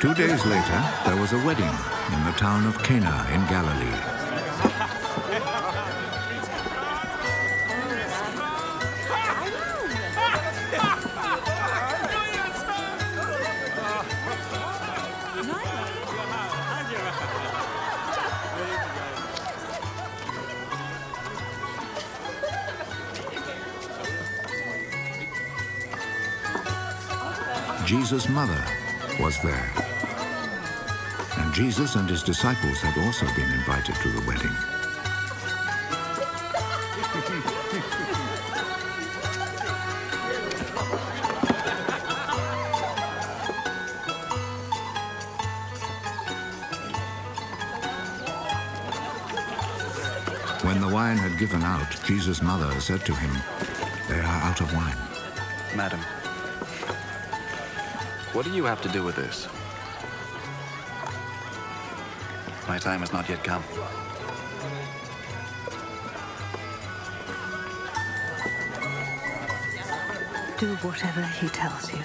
Two days later, there was a wedding in the town of Cana in Galilee. Jesus' mother was there. Jesus and his disciples had also been invited to the wedding. When the wine had given out, Jesus' mother said to him, They are out of wine. Madam, what do you have to do with this? My time has not yet come. Do whatever he tells you.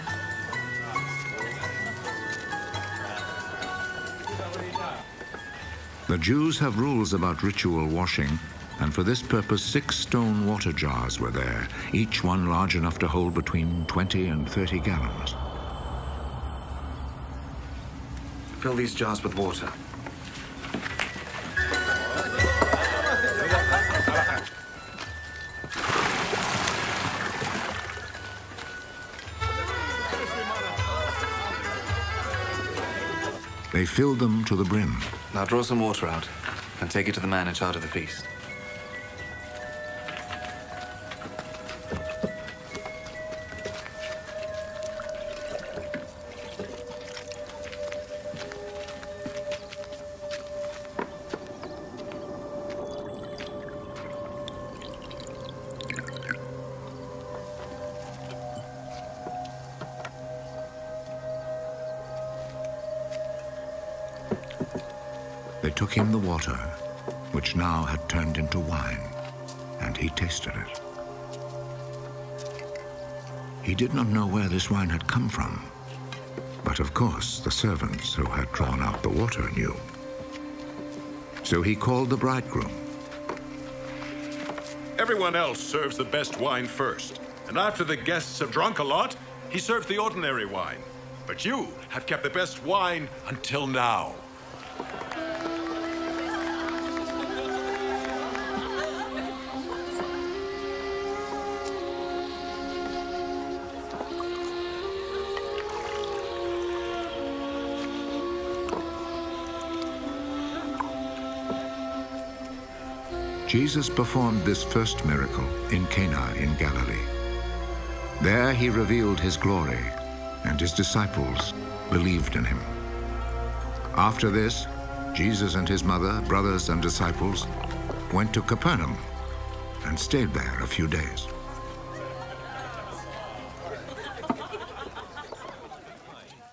The Jews have rules about ritual washing, and for this purpose, six stone water jars were there, each one large enough to hold between 20 and 30 gallons. Fill these jars with water. They filled them to the brim. Now draw some water out and take it to the man in charge of the feast. They took him the water, which now had turned into wine, and he tasted it. He did not know where this wine had come from, but of course the servants who had drawn out the water knew. So he called the bridegroom. Everyone else serves the best wine first, and after the guests have drunk a lot, he serves the ordinary wine. But you have kept the best wine until now. Jesus performed this first miracle in Cana in Galilee. There he revealed his glory, and his disciples believed in him. After this, Jesus and his mother, brothers, and disciples went to Capernaum and stayed there a few days.